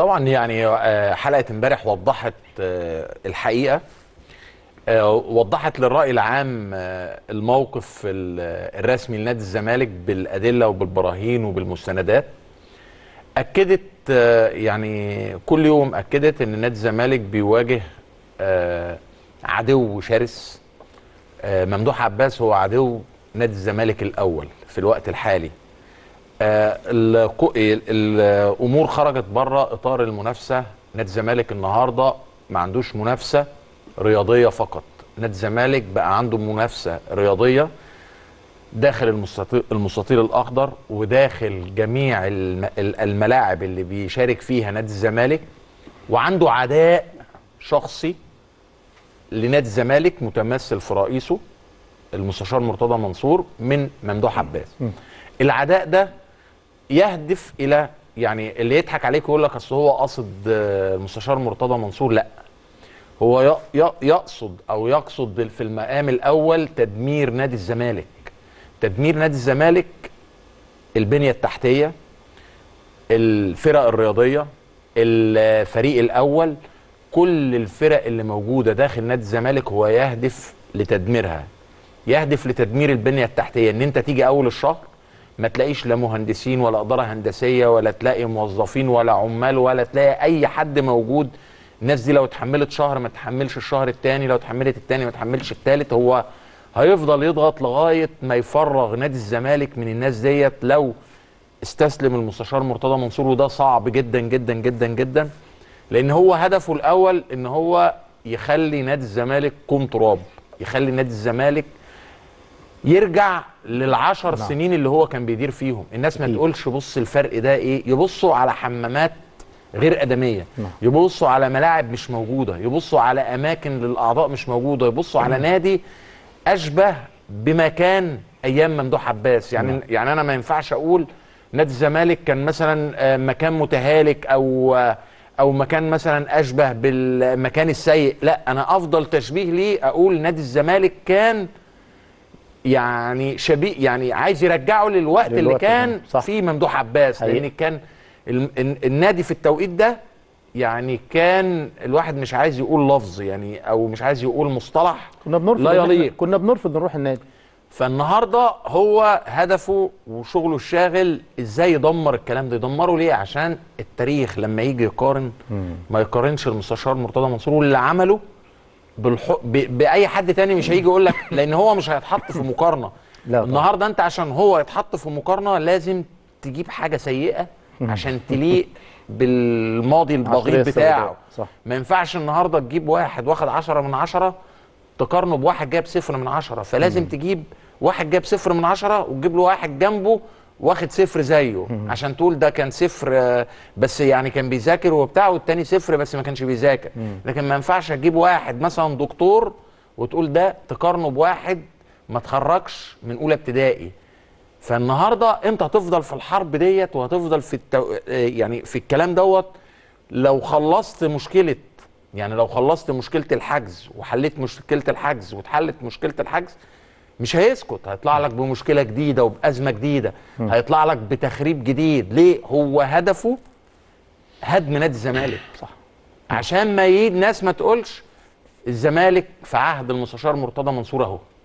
طبعا يعني آه، حلقة امبارح وضحت آه، الحقيقة آه، وضحت للرأي العام الموقف ال- الرسمي لنادي الزمالك بالأدلة وبالبراهين وبالمستندات. أكدت يعني كل يوم أكدت إن نادي الزمالك بيواجه عدو شرس ممدوح عباس هو عدو نادي الزمالك الأول في الوقت الحالي. الأمور خرجت بره إطار المنافسة. نادي الزمالك النهارده ما عندوش منافسة رياضية فقط. نادي الزمالك بقى عنده منافسة رياضية داخل المستطيل, الأخضر وداخل جميع الم- ال- الملاعب اللي بيشارك فيها نادي الزمالك وعنده عداء شخصي لنادي الزمالك متمثل في رئيسه المستشار مرتضى منصور من ممدوح عباس. العداء ده يهدف إلى يعني اللي يضحك عليك ويقول لك أصل هو قصد آه، المستشار مرتضى منصور. لأ. هو يقصد أو يقصد في المقام الأول تدمير نادي الزمالك. تدمير نادي الزمالك البنية التحتية الفرق الرياضية الفريق الأول. كل الفرق اللي موجودة داخل نادي الزمالك هو يهدف لتدميرها. يهدف لتدمير البنية التحتية. إن أنت تيجي أول الشهر ما تلاقيش لا مهندسين ولا إدارة هندسية ولا تلاقي موظفين ولا عمال ولا تلاقي أي حد موجود. الناس دي لو اتحملت شهر ما تحملش الشهر الثاني لو اتحملت الثاني ما تحملش الثالث هو هيفضل يضغط لغاية ما يفرغ نادي الزمالك من الناس ديت لو استسلم المستشار مرتضى منصور. وده صعب جدا جدا جدا جدا. لأن هو هدفه الأول إن هو يخلي نادي الزمالك كوم تراب يخلي نادي الزمالك يرجع للعشر نعم. سنين اللي هو كان بيدير فيهم الناس ما. تقولش بص الفرق ده إيه يبصوا على حمامات غير آدمية نعم. يبصوا على ملاعب مش موجودة يبصوا على أماكن للأعضاء مش موجودة يبصوا على نادي أشبه بما كان أيام ممدوح عباس يعني نعم. يعني أنا ما ينفعش أقول نادي الزمالك كان مثلا آه، مكان متهالك أو آه، أو مكان مثلا أشبه بالمكان السيء لا أنا أفضل تشبيه ليه أقول نادي الزمالك كان يعني شبيه يعني عايز يرجعه للوقت, اللي كان صح. فيه ممدوح عباس حقيقي. لأن كان ال- ال- النادي في التوقيت ده يعني كان الواحد مش عايز يقول لفظ يعني أو مش عايز يقول مصطلح كنا بنرفض لا يليق. كنا بنرفض نروح النادي فالنهاردة هو هدفه وشغله الشاغل إزاي يدمر الكلام ده يدمره ليه عشان التاريخ لما يجي يقارن ما يقارنش المستشار مرتضى منصور واللي عمله بالح... ب... بأي حد تاني مش هيجي يقول لك لأن هو مش هيتحط في مقارنة لا. النهارده أنت عشان هو يتحط في مقارنة لازم تجيب حاجة سيئة عشان تليق بالماضي البغيض بتاعه. صح. ما ينفعش النهارده تجيب واحد واخد عشرة من عشرة تقارنه بواحد جاب صفر من عشرة فلازم تجيب واحد جاب صفر من عشرة وتجيب له واحد جنبه واخد صفر زيه. عشان تقول ده كان صفر آه، بس يعني كان بيذاكر وبتاع والتاني صفر بس ما كانش بيذاكر. لكن ما ينفعش تجيب واحد مثلا دكتور وتقول ده تقارنه بواحد ما اتخرجش من أولى ابتدائي. فالنهاردة انت هتفضل في الحرب ديت وهتفضل في التو... آه، يعني في الكلام دوت؟ لو خلصت مشكلة يعني لو خلصت مشكلة الحجز وحليت مشكلة الحجز واتحلت مشكلة الحجز مش هيسكت هيطلع لك بمشكلة جديدة وبأزمة جديدة. هيطلع لك بتخريب جديد. ليه؟ هو هدفه هدم نادي الزمالك. صح. عشان ما يجي ناس ما تقولش الزمالك في عهد المستشار مرتضى منصور أهو.